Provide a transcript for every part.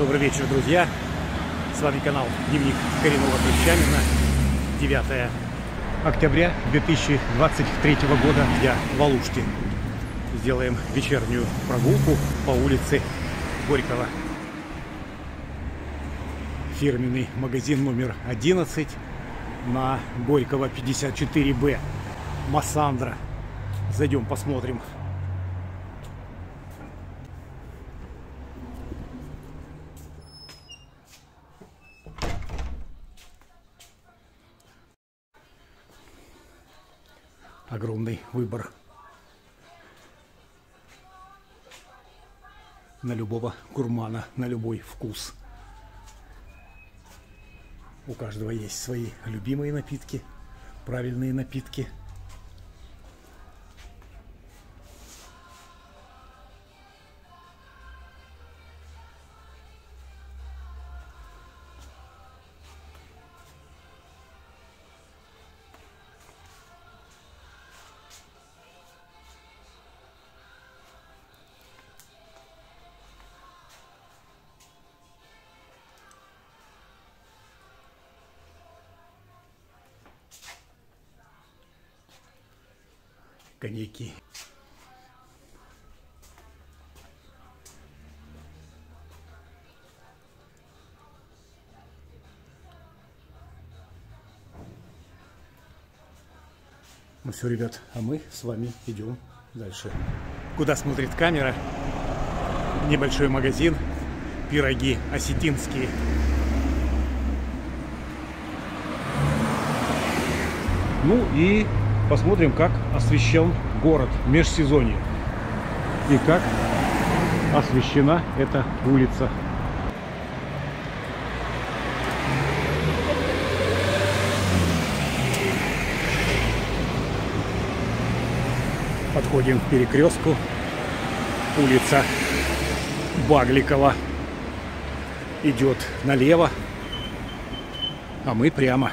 Добрый вечер, друзья! С вами канал Дневник коренного крестьянина. 9 октября 2023 года. Я в Алуште. Сделаем вечернюю прогулку по улице Горького. Фирменный магазин номер 11 на Горького 54Б. Массандра. Зайдем посмотрим. Огромный выбор на любого гурмана, на любой вкус. У каждого есть свои любимые напитки, правильные напитки – коньяки. Ну все, ребят, а мы с вами идем дальше. Куда смотрит камера? Небольшой магазин, пироги осетинские. Ну и посмотрим, как освещен город в межсезонье. И как освещена эта улица. Подходим к перекрестку. Улица Багликова идет налево, а мы прямо.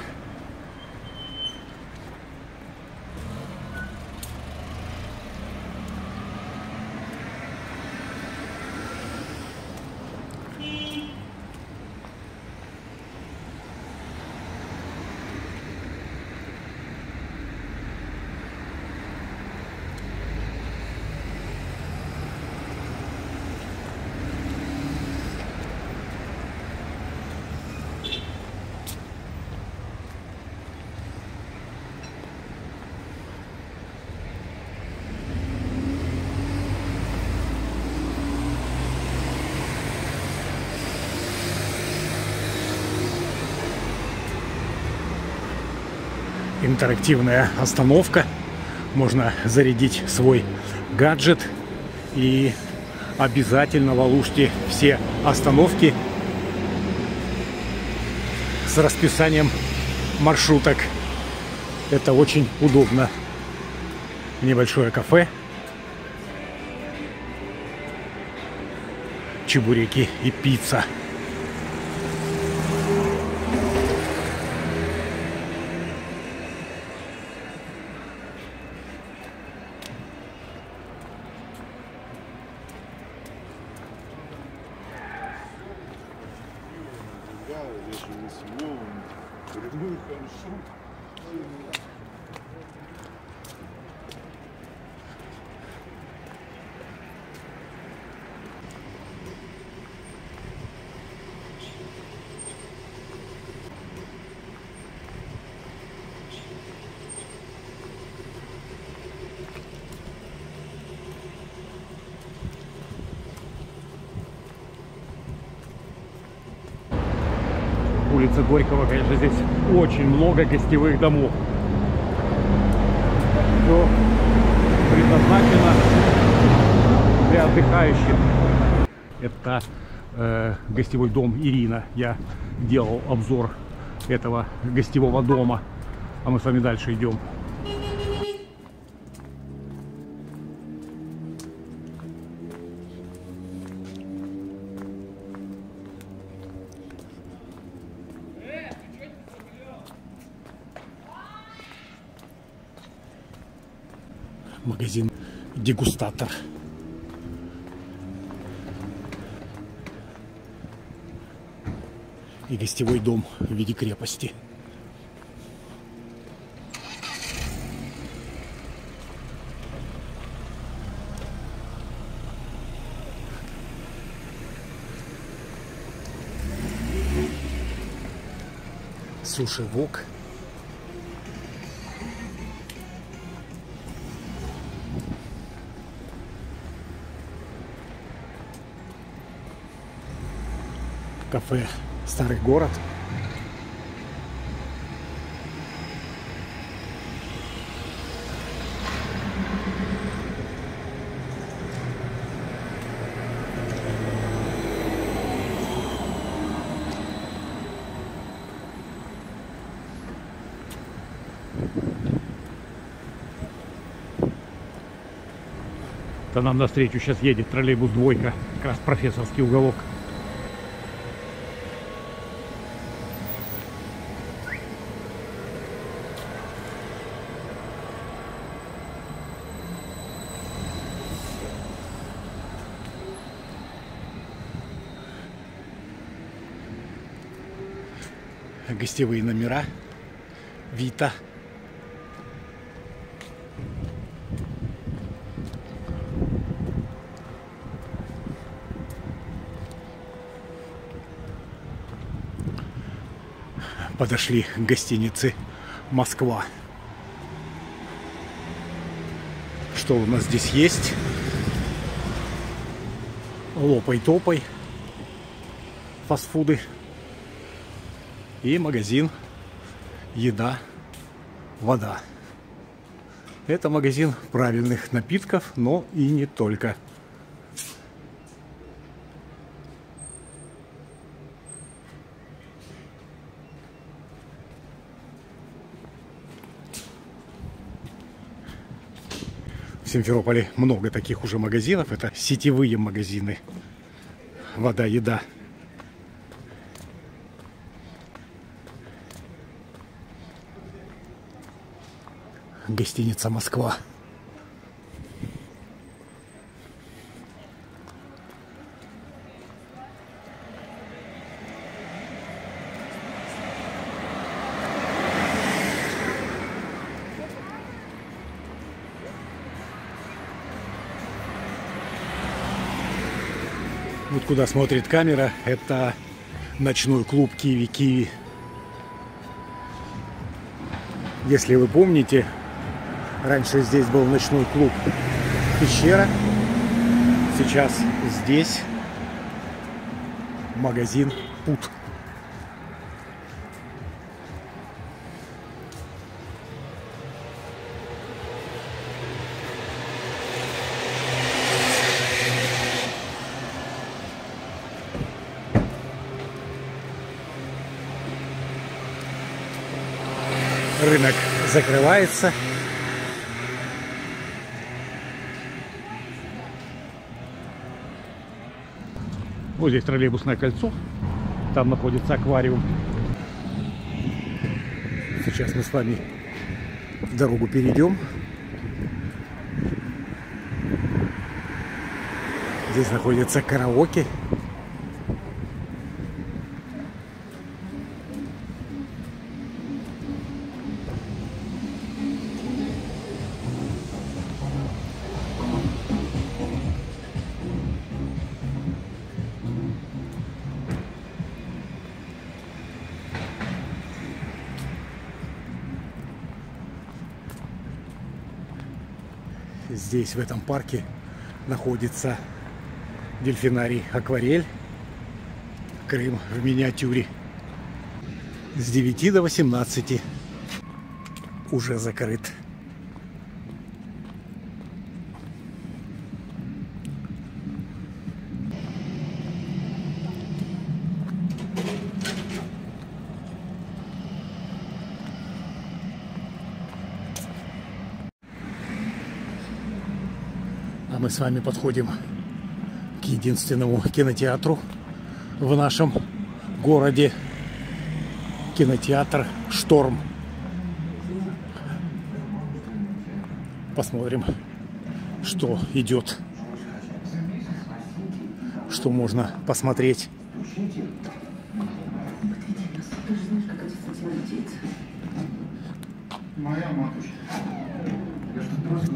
Интерактивная остановка. Можно зарядить свой гаджет. И обязательно в Алуште все остановки с расписанием маршруток. Это очень удобно. Небольшое кафе. Чебуреки и пицца. 很생 을. Улица Горького, конечно, здесь очень много гостевых домов. Все предназначено для отдыхающих. Это э, гостевой дом Ирина. Я делал обзор этого гостевого дома. А мы с вами дальше идем. Дегустатор. и гостевой дом в виде крепости. Суши Кафе Старый город. То нам навстречу сейчас едет троллейбус двойка, как раз профессорский уголок. Гостевые номера Вита. Подошли к гостинице Москва. Что у нас здесь есть? Лопай-топай. Фастфуды и магазин еда, вода. Это магазин правильных напитков, но и не только. В Симферополе много таких уже магазинов. Это сетевые магазины. Вода, еда. Гостиница Москва. Вот куда смотрит камера, это ночной клуб Киви Киви. Если вы помните, Раньше здесь был ночной клуб «Пещера». Сейчас здесь магазин «Пут». Рынок закрывается. Вот здесь троллейбусное кольцо. Там находится аквариум. Сейчас мы с вами дорогу перейдем. Здесь находится караоке. Здесь, в этом парке, находится дельфинарий «Акварель». Крым в миниатюре. С 9 до 18 уже закрыт. мы с вами подходим к единственному кинотеатру в нашем городе. Кинотеатр «Шторм». Посмотрим, что идет, что можно посмотреть. Моя матушка.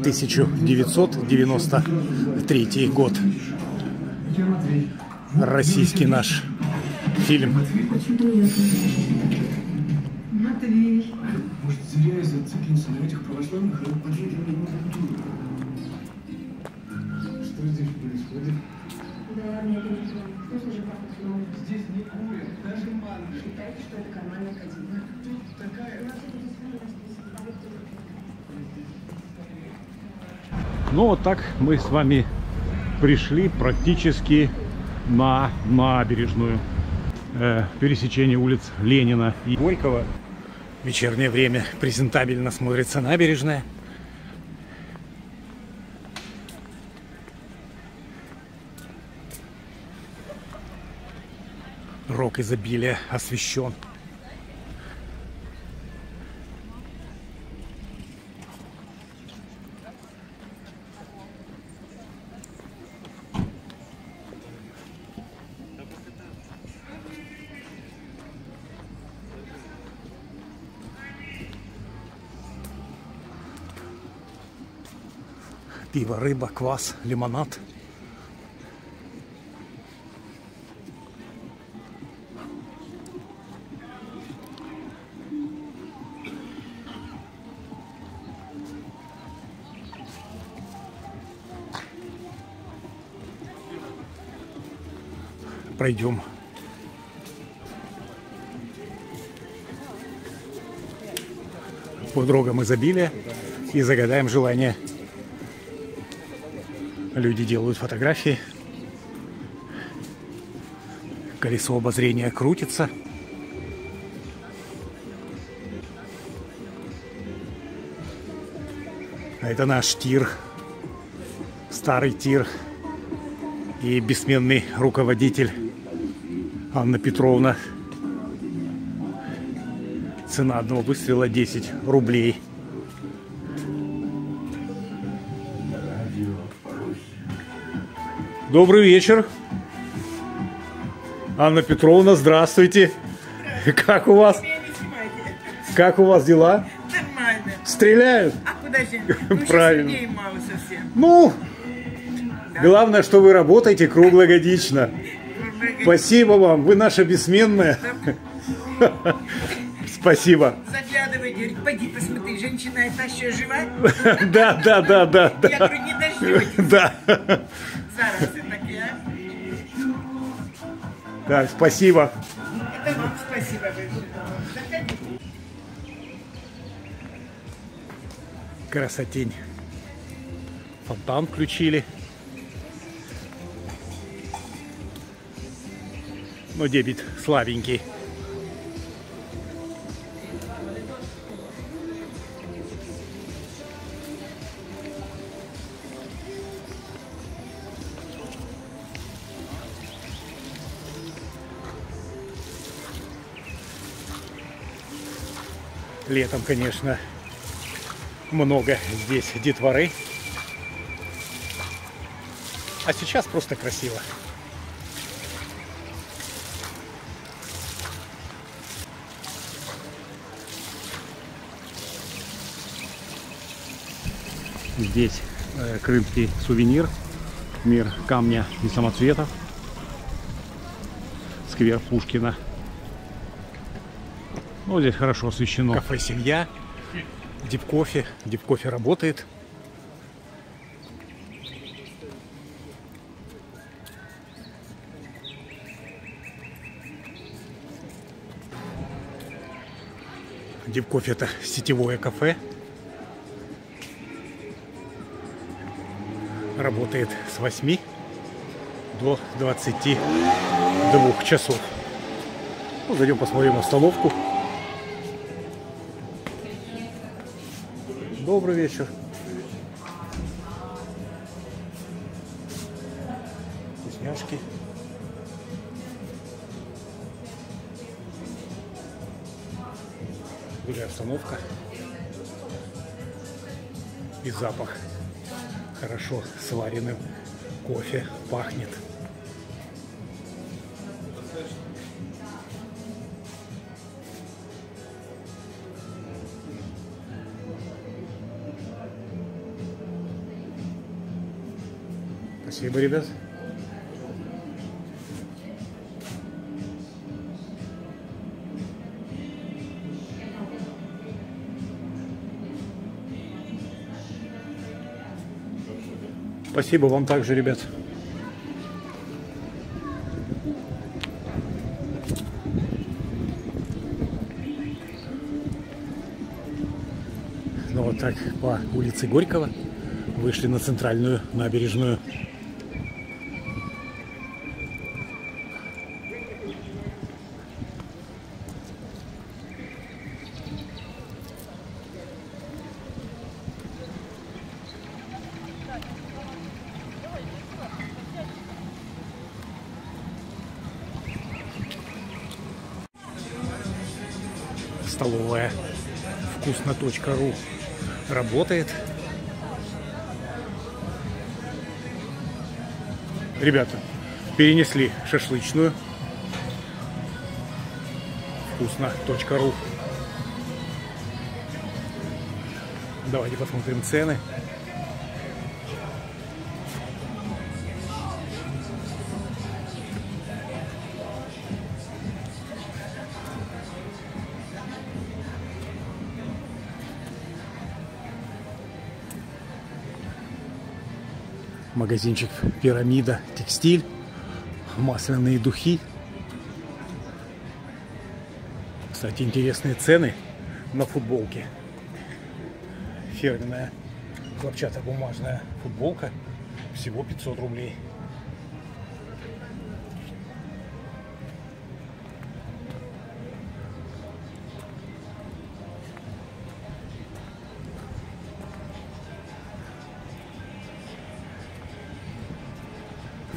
1993 год. Российский наш фильм. Матвей. Может, зря зациклился на этих православных и поджег ему культуру. Что здесь происходит? Да, мне переживаю. Кто же папа снова? Здесь не курят, даже манны. Считайте, что это карманная кадила. Такая. Ну вот так мы с вами пришли практически на набережную. Э, пересечение улиц Ленина и Горького. Вечернее время презентабельно смотрится набережная. Рок изобилия освещен. Пиво, рыба, квас, лимонад. Пройдем. По дорогам изобилия и загадаем желание Люди делают фотографии. Колесо обозрения крутится. А это наш тир. Старый тир. И бессменный руководитель Анна Петровна. Цена одного выстрела 10 рублей. Добрый вечер. Анна Петровна, здравствуйте. Как у вас? Как у вас дела? Нормально. Стреляют? А куда же? Ну, Правильно. мало совсем. Ну, главное, что вы работаете круглогодично. Спасибо вам, вы наша бессменная. Спасибо. Заглядывай, пойди посмотри, женщина эта еще жива? Да, да, да, да, Я да. говорю, не дождетесь. Да. Зараз? Так, спасибо. Это вам спасибо большое. Красотень. Фонтан включили. Ну, дебит слабенький. Летом, конечно, много здесь детворы. А сейчас просто красиво. Здесь э, крымский сувенир, мир камня и самоцветов, сквер Пушкина. Ну, здесь хорошо освещено. Кафе «Семья», Дипкофе. Дипкофе работает. Дипкофе это сетевое кафе. Работает с 8 до 22 часов. Ну, зайдем посмотрим обстановку. Добрый вечер. Вкусняшки. Другая обстановка. И запах хорошо сваренным кофе пахнет. Спасибо, ребят. Спасибо вам также, ребят. Ну вот так по улице Горького вышли на центральную набережную. вкусно.ру работает. Ребята, перенесли шашлычную. Вкусно.ру Давайте посмотрим цены. Магазинчик Пирамида Текстиль. Масляные духи. Кстати, интересные цены на футболки. Фирменная хлопчатобумажная футболка. Всего 500 рублей.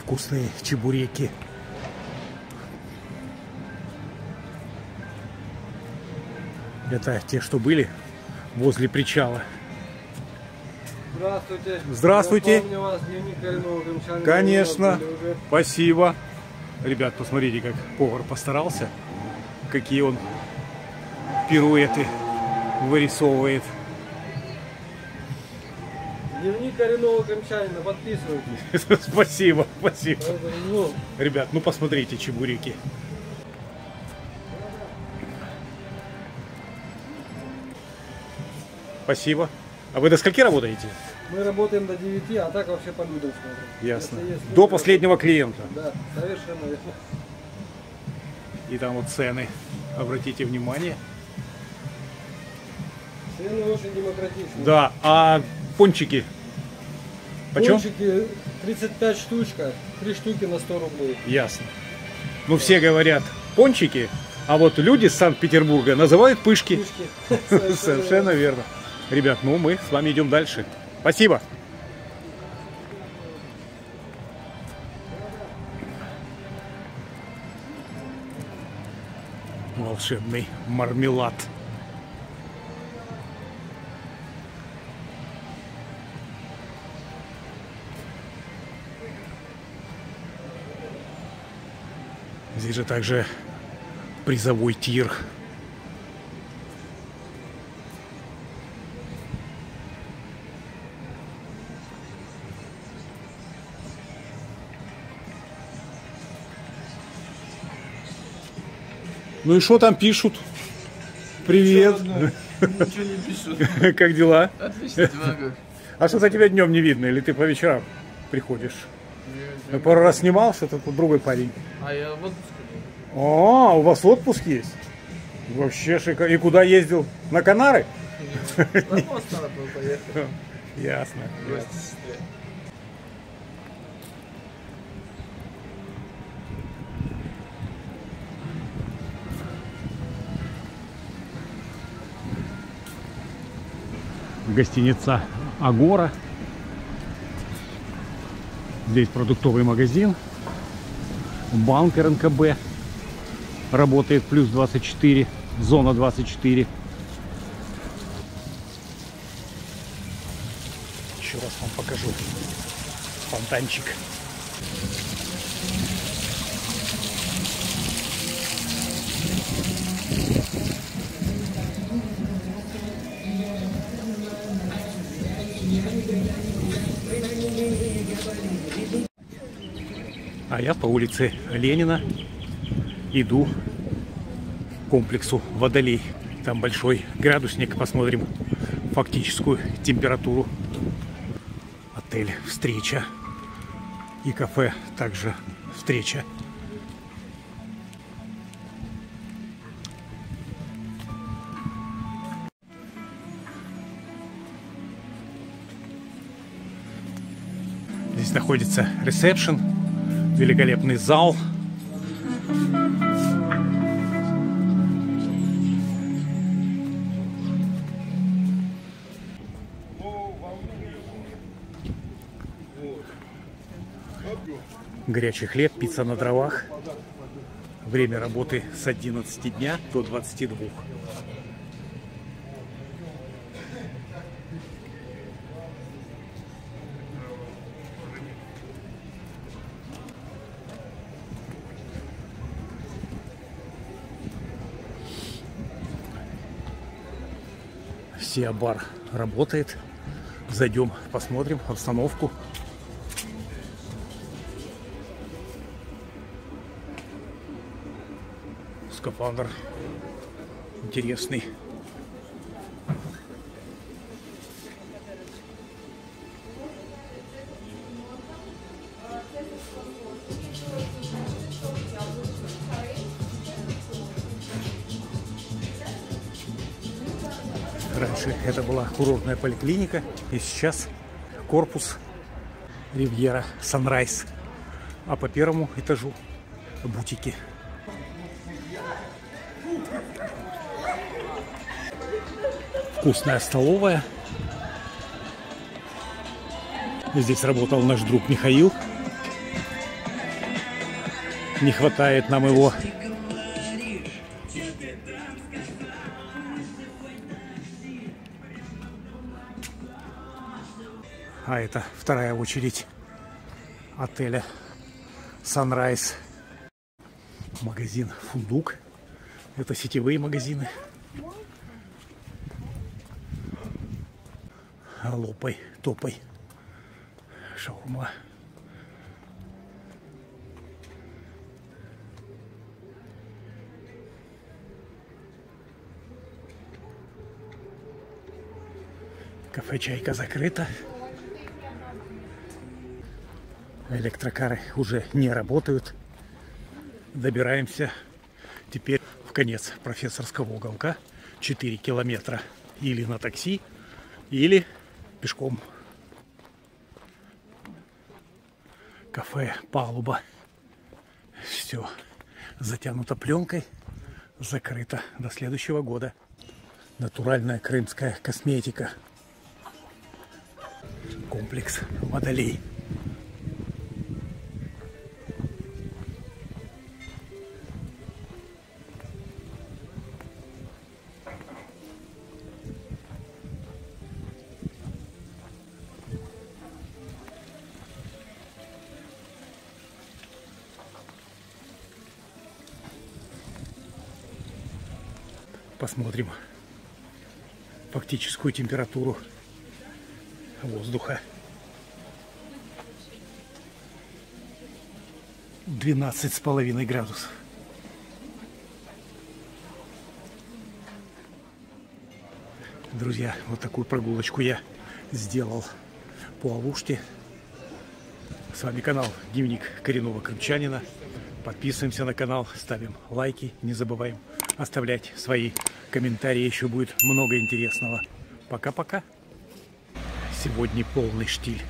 Вкусные чебуреки. Это те, что были возле причала. Здравствуйте. Здравствуйте. Вас. Конечно. Спасибо. Ребят, посмотрите, как повар постарался. Какие он пируэты вырисовывает. Коренного крымчанина, подписывайтесь. Спасибо, спасибо. Ну, Ребят, ну посмотрите чебуреки. Спасибо. А вы до скольки работаете? мы работаем до 9, а так вообще по людям смотрим. Ясно. Есть До последнего клиента. Да, совершенно верно. И там вот цены. Обратите внимание. Цены очень демократичные. Да, а пончики? Почем? Пончики 35 штучка, 3 штуки на 100 рублей. Ясно. Ну, все говорят пончики, а вот люди с Санкт-Петербурга называют пышки. Пышки. Совершенно верно. Ребят, ну мы с вами идем дальше. Спасибо. Волшебный мармелад. Здесь же также призовой тир. Ну и что там пишут? Привет. Ничего не пишут. Как дела? Отлично? А что за тебя днем не видно? Или ты по вечерам приходишь? Я пару раз снимался, тут вот другой парень. А я в отпуск ходил. А, у вас отпуск есть? Вообще шикарно. И куда ездил? На Канары? На мост надо было поехать. Ясно. Гостиница Агора. Здесь продуктовый магазин. Банк РНКБ. Работает плюс 24. Зона 24. Еще раз вам покажу. Фонтанчик. А я по улице Ленина иду к комплексу Водолей. Там большой градусник. Посмотрим фактическую температуру. Отель «Встреча» и кафе также «Встреча». Здесь находится ресепшн, великолепный зал. Горячий хлеб, пицца на дровах. Время работы с 11 дня до 22. Сия бар работает. Зайдем, посмотрим обстановку. Скафандр интересный. Курортная поликлиника, и сейчас корпус Ривьера Санрайз. А по первому этажу бутики. Вкусная столовая. Здесь работал наш друг Михаил. Не хватает нам его. А это вторая очередь отеля Sunrise. Магазин Фундук. Это сетевые магазины. Лопай, топай. Шаурма. Кафе «Чайка» закрыто. Электрокары уже не работают. Добираемся теперь в конец профессорского уголка. 4 километра или на такси, или пешком. Кафе «Палуба». Все затянуто пленкой, закрыто до следующего года. Натуральная крымская косметика. Комплекс «Водолей». Посмотрим фактическую температуру воздуха. 12 с половиной градусов. Друзья, вот такую прогулочку я сделал по Алуште. С вами канал Дневник коренного крымчанина. Подписываемся на канал, ставим лайки, не забываем оставлять свои комментарии. Еще будет много интересного. Пока-пока. Сегодня полный штиль.